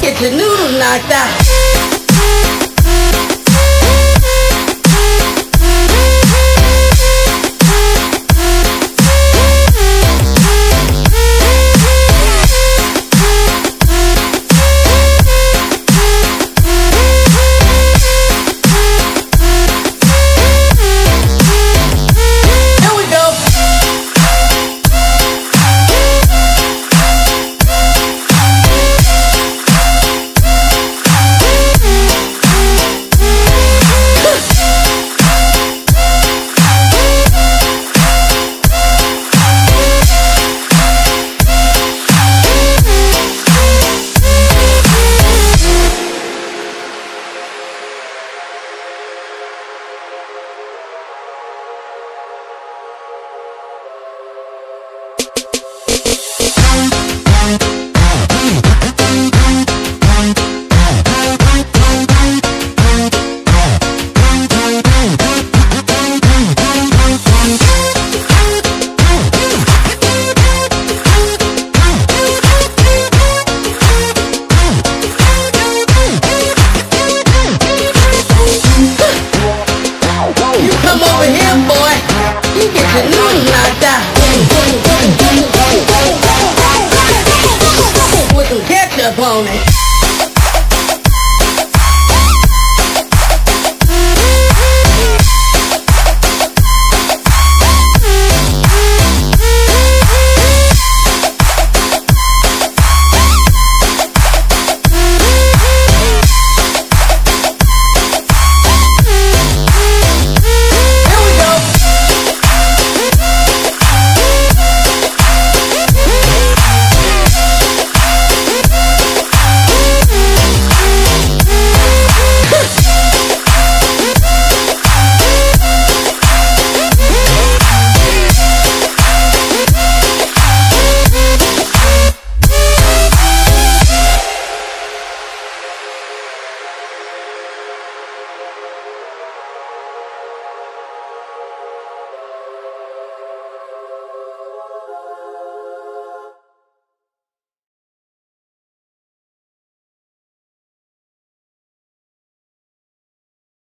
Get your noodle knocked out. You come over here, boy. You get your noodle like that. Put some ketchup on it.